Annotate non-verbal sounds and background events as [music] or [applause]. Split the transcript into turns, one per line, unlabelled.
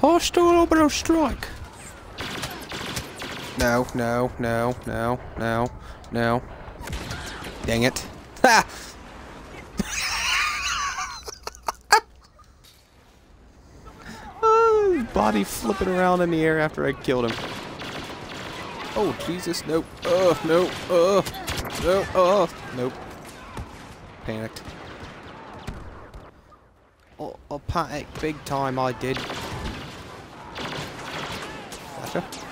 Hostile orbital strike. No, no, no, no, no, no. Dang it. Ha! oh, [laughs] body flipping around in the air after I killed him. Oh, Jesus, nope. Uh, oh, no, oh, uh, no, oh, uh, nope. Panicked. Oh, I panicked big time, I did. все.